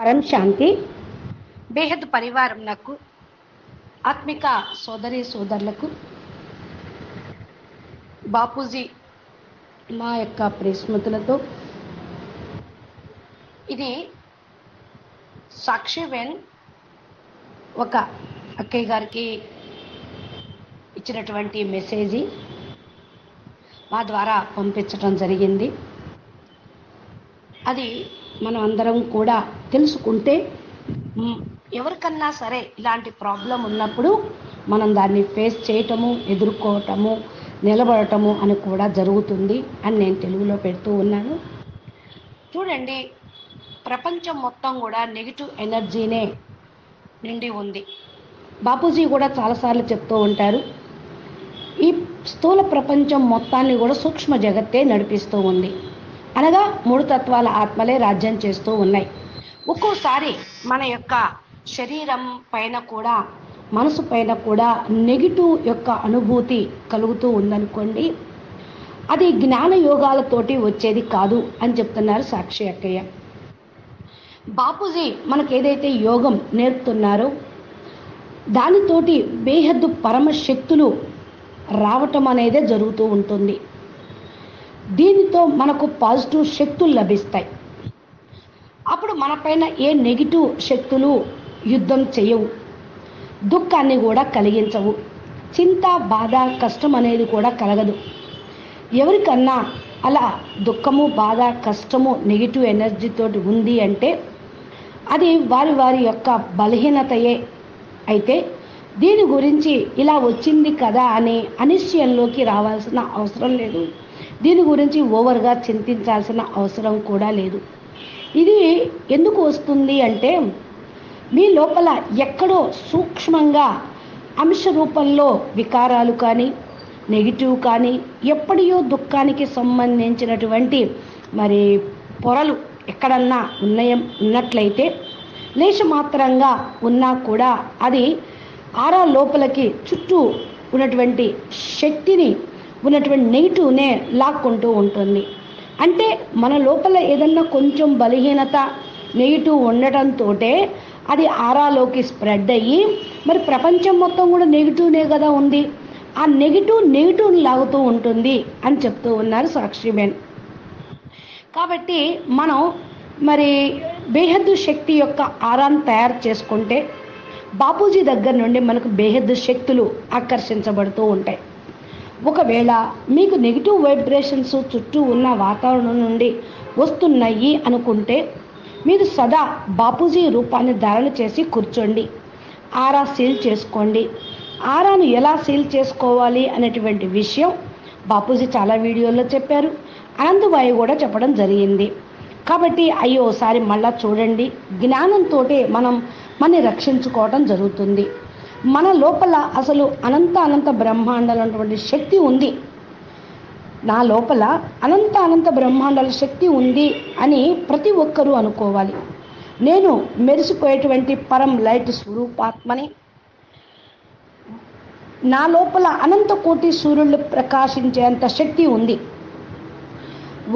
పరం శాంతి. బేహద్ పరివారం నాకు ఆత్మిక సోదరి సోదరులకు బాపూజీ మా యొక్క ప్రేస్మృతులతో. ఇది సాక్షి వెన్ ఒక అక్కయ్య గారికి ఇచ్చినటువంటి మెసేజ్ మా ద్వారా పంపించడం జరిగింది. అది మనం అందరం కూడా తెలుసుకుంటే ఎవరికన్నా సరే ఇలాంటి ప్రాబ్లం ఉన్నప్పుడు మనం దాన్ని ఫేస్ చేయటము ఎదుర్కోవటము నిలబడటము అని కూడా జరుగుతుంది అని నేను తెలుగులో పెడుతూ ఉన్నాను. చూడండి ప్రపంచం మొత్తం కూడా నెగిటివ్ ఎనర్జీనే నిండి ఉంది. బాపూజీ కూడా చాలాసార్లు చెప్తూ ఉంటారు ఈ స్థూల ప్రపంచం మొత్తాన్ని కూడా సూక్ష్మ జగత్తే నడిపిస్తూ ఉంది. అనగా మూడు తత్వాల ఆత్మలే రాజ్యం చేస్తూ ఉన్నాయి. ఒక్కోసారి మన యొక్క శరీరం పైన కూడా మనసు పైన కూడా నెగిటివ్ యొక్క అనుభూతి కలుగుతూ ఉందనుకోండి అది జ్ఞాన యోగాలతోటి వచ్చేది కాదు అని చెప్తున్నారు సాక్షి అక్కయ్య. బాపూజీ మనకు ఏదైతే యోగం నేర్పుతున్నారో దానితోటి బేహద్దు పరమశక్తులు రావటం అనేదే జరుగుతూ ఉంటుంది. దీనితో మనకు పాజిటివ్ శక్తులు లభిస్తాయి. అప్పుడు మనపైన ఏ నెగిటివ్ శక్తులు యుద్ధం చేయవు. దుఃఖాన్ని కూడా కలిగించవు. చింత బాధ కష్టం అనేది కూడా కలగదు. ఎవరికన్నా అలా దుఃఖము బాధ కష్టము నెగిటివ్ ఎనర్జీతోటి ఉంది అంటే అది వారి వారి యొక్క బలహీనతయే. అయితే దీని గురించి ఇలా వచ్చింది కదా అని అనిశ్చయంలోకి రావాల్సిన అవసరం లేదు. దీని గురించి ఓవర్గా చింతించాల్సిన అవసరం కూడా లేదు. ఇది ఎందుకు వస్తుంది అంటే మీ లోపల ఎక్కడో సూక్ష్మంగా అంశ రూపంలో వికారాలు కానీ నెగిటివ్ కానీ ఎప్పటియో దుఃఖానికి సంబంధించినటువంటి మరి పొరలు ఎక్కడన్నా ఉన్నయం ఉన్నట్లయితే లేశమాత్రంగా ఉన్నా కూడా అది ఆరా లోపలికి చుట్టూ ఉన్నటువంటి శక్తిని ఉన్నటువంటి నెగిటివ్నే లాక్కుంటూ ఉంటుంది. అంటే మన లోపల ఏదన్నా కొంచెం బలహీనత నెగిటివ్ ఉండటంతో అది ఆరాలోకి స్ప్రెడ్ అయ్యి మరి ప్రపంచం మొత్తం కూడా నెగిటివ్నే కదా ఉంది. ఆ నెగిటివ్ నెగిటివ్ని లాగుతూ ఉంటుంది అని చెప్తూ ఉన్నారు సాక్షిబేన్ కాబట్టి మనం మరి బేహద్దు శక్తి యొక్క ఆరాన్ని తయారు చేసుకుంటే బాపూజీ దగ్గర నుండి మనకు బేహద్దు శక్తులు ఆకర్షించబడుతూ ఉంటాయి. ఒకవేళ మీకు నెగిటివ్ వైబ్రేషన్స్ చుట్టూ ఉన్న వాతావరణం నుండి వస్తున్నాయి అనుకుంటే మీరు సదా బాపూజీ రూపాన్ని ధారణ చేసి కూర్చోండి. ఆరా సీల్ చేసుకోండి. ఆరాను ఎలా సీల్ చేసుకోవాలి అనేటువంటి విషయం బాపూజీ చాలా వీడియోల్లో చెప్పారు. అనంతబాయి కూడా చెప్పడం జరిగింది. కాబట్టి అయ్యో ఒకసారి మళ్ళా చూడండి. జ్ఞానంతో మనం మనని రక్షించుకోవటం జరుగుతుంది. మన లోపల అసలు అనంత అనంత బ్రహ్మాండాలన్నటువంటి శక్తి ఉంది. నా లోపల అనంత అనంత బ్రహ్మాండాల శక్తి ఉంది అని ప్రతి ఒక్కరూ అనుకోవాలి. నేను మెరిసిపోయేటువంటి పరం లైట్ స్వరూపాత్మని నా లోపల అనంత కోటి సూర్యుళ్ళు ప్రకాశించేంత శక్తి ఉంది.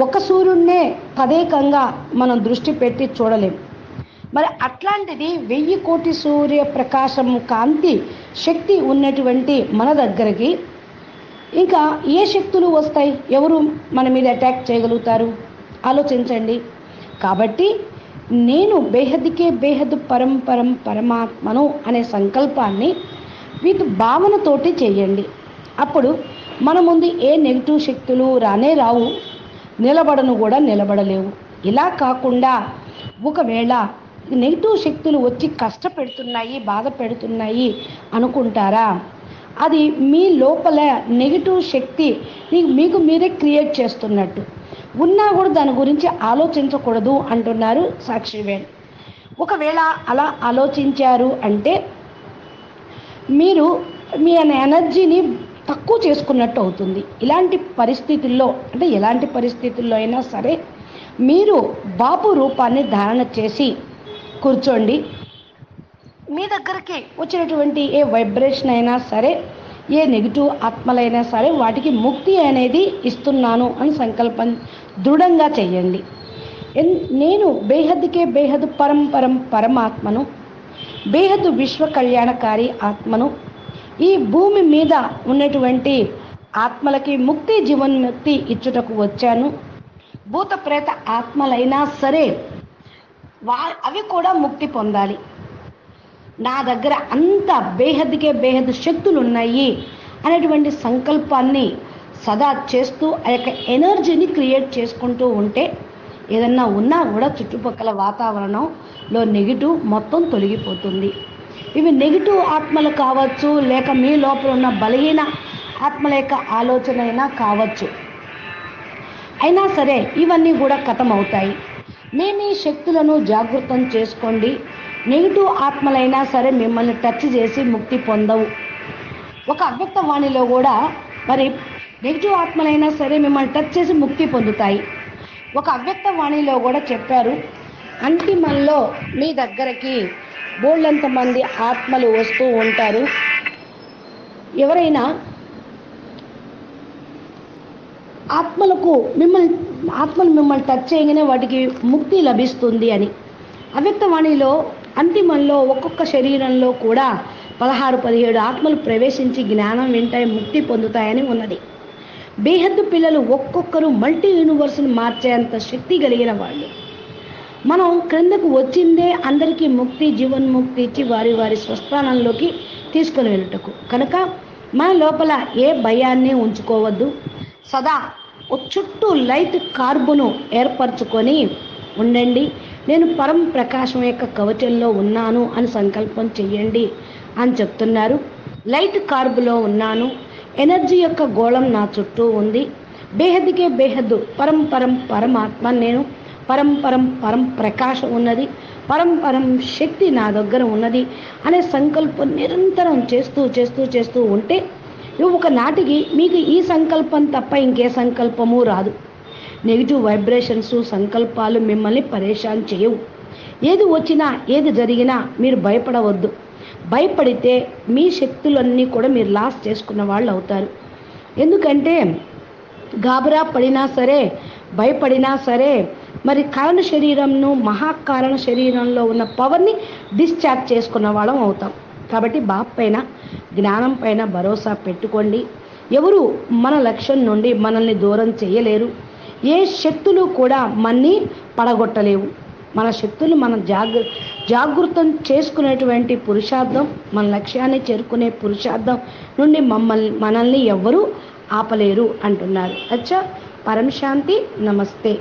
ఒక సూర్యుడినే తదేకంగా మనం దృష్టి పెట్టి చూడలేం. మరి అట్లాంటిది వెయ్యి కోటి సూర్య ప్రకాశం కాంతి శక్తి ఉన్నటువంటి మన దగ్గరికి ఇంకా ఏ శక్తులు వస్తాయి? ఎవరు మన మీద అటాక్ చేయగలుగుతారు? ఆలోచించండి. కాబట్టి నేను బేహద్కే బేహద్ పరంపరం పరమాత్మను అనే సంకల్పాన్ని వీటి భావనతోటి చేయండి. అప్పుడు మన ముందు ఏ నెగిటివ్ శక్తులు రానే రావు నిలబడను కూడా నిలబడలేవు. ఇలా కాకుండా ఒకవేళ నెగిటివ్ శక్తులు వచ్చి కష్టపెడుతున్నాయి బాధ పెడుతున్నాయి అనుకుంటారా? అది మీ లోపల నెగిటివ్ శక్తి మీకు మీరే క్రియేట్ చేస్తున్నట్టు. ఉన్నా కూడా దాని గురించి ఆలోచించకూడదు అంటున్నారు సాక్షివేణ్ ఒకవేళ అలా ఆలోచించారు అంటే మీరు మీ ఎనర్జీని తక్కువ చేసుకున్నట్టు అవుతుంది. ఇలాంటి పరిస్థితుల్లో అంటే ఎలాంటి పరిస్థితుల్లో అయినా సరే మీరు బాపు రూపాన్ని ధారణ చేసి కూర్చోండి. మీ దగ్గరికి వచ్చినటువంటి ఏ వైబ్రేషన్ అయినా సరే ఏ నెగిటివ్ ఆత్మలైనా సరే వాటికి ముక్తి అనేది ఇస్తున్నాను అని సంకల్పం దృఢంగా చేయండి. ఎన్- నేను బేహద్దుకే బేహద్దు పరంపరం పరమాత్మను బేహద్దు విశ్వ కళ్యాణకారి ఆత్మను ఈ భూమి మీద ఉన్నటువంటి ఆత్మలకి ముక్తి జీవన్ముక్తి ఇచ్చుటకు వచ్చాను. భూత ప్రేత ఆత్మలైనా సరే వా అవి కూడా ముక్తి పొందాలి. నా దగ్గర అంత బేహద్కే బేహద్దు శక్తులు ఉన్నాయి అనేటువంటి సంకల్పాన్ని సదా చేస్తూ ఆ యొక్క ఎనర్జీని క్రియేట్ చేసుకుంటూ ఉంటే ఏదన్నా ఉన్నా కూడా చుట్టుపక్కల వాతావరణంలో నెగిటివ్ మొత్తం తొలగిపోతుంది. ఇవి నెగిటివ్ ఆత్మలు కావచ్చు లేక మీ లోపల ఉన్న బలహీన ఆత్మల యొక్క ఆలోచన అయినా కావచ్చు. అయినా సరే ఇవన్నీ కూడా కథం అవుతాయి మీ మీ శక్తులను జాగృతం చేసుకోండి. నెగిటివ్ ఆత్మలైనా సరే మిమ్మల్ని టచ్ చేసి ముక్తి పొందవు. ఒక అవ్యక్త వాణిలో కూడా మరి నెగిటివ్ ఆత్మలైనా సరే మిమ్మల్ని టచ్ చేసి ముక్తి పొందుతాయి. ఒక అవ్యక్త వాణిలో కూడా చెప్పారు అంతిమంలో మీ దగ్గరకి బోళ్ళంత మంది ఆత్మలు వస్తూ ఉంటారు. ఎవరైనా ఆత్మలకు మిమ్మల్ని ఆత్మలు మిమ్మల్ని టచ్ చేయగానే వాటికి ముక్తి లభిస్తుంది అని. అవ్యక్తవాణిలో అంతిమంలో ఒక్కొక్క శరీరంలో కూడా పదహారు పదిహేడు ఆత్మలు ప్రవేశించి జ్ఞానం వింటాయి ముక్తి పొందుతాయని ఉన్నది. బేహద్దు పిల్లలు ఒక్కొక్కరు మల్టీ యూనివర్స్ని మార్చేంత శక్తి కలిగిన వాళ్ళు. మనం క్రిందకు వచ్చిందే అందరికీ ముక్తి జీవన్ముక్తి ఇచ్చి వారి వారి స్వస్థానంలోకి తీసుకుని వెళ్ళటకు. కనుక మన లోపల ఏ భయాన్ని ఉంచుకోవద్దు. సదా చుట్టూ లైట్ కార్బును ఏర్పరచుకొని ఉండండి. నేను పరం ప్రకాశం యొక్క కవచంలో ఉన్నాను అని సంకల్పం చెయ్యండి అని చెప్తున్నారు. లైట్ కార్బులో ఉన్నాను. ఎనర్జీ యొక్క గోళం నా చుట్టూ ఉంది. బేహద్కే బేహద్దు. పరం పరం పరమాత్మ నేను. పరం పరం పరం ప్రకాశం ఉన్నది. పరం పరం శక్తి నా దగ్గర ఉన్నది. అనే సంకల్పం నిరంతరం చేస్తూ చేస్తూ చేస్తూ ఉంటే ఒక నాటికి మీకు ఈ సంకల్పం తప్ప ఇంకే సంకల్పము రాదు. నెగిటివ్ వైబ్రేషన్స్ సంకల్పాలు మిమ్మల్ని పరేషాన్ చేయవు. ఏది వచ్చినా ఏది జరిగినా మీరు భయపడవద్దు. భయపడితే మీ శక్తులన్నీ కూడా మీరు లాస్ చేసుకున్న వాళ్ళు అవుతారు. ఎందుకంటే గాబరా పడినా సరే భయపడినా సరే మరి కారణ శరీరంను మహాకారణ శరీరంలో ఉన్న పవర్ని డిశ్చార్జ్ చేసుకున్న వాళ్ళం అవుతాం. కాబట్టి బాప్ పైన జ్ఞానం పైన భరోసా పెట్టుకోండి. ఎవరు మన లక్ష్యం నుండి మనల్ని దూరం చేయలేరు. ఏ శక్తులు కూడా మన్ని పడగొట్టలేవు. మన శక్తులు మనం జాగ్ర జాగృతం చేసుకునేటువంటి పురుషార్థం మన లక్ష్యాన్ని చేరుకునే పురుషార్థం నుండి మమ్మల్ని మనల్ని ఎవ్వరూ ఆపలేరు అంటున్నారు. అచ్చా పరం శాంతి నమస్తే.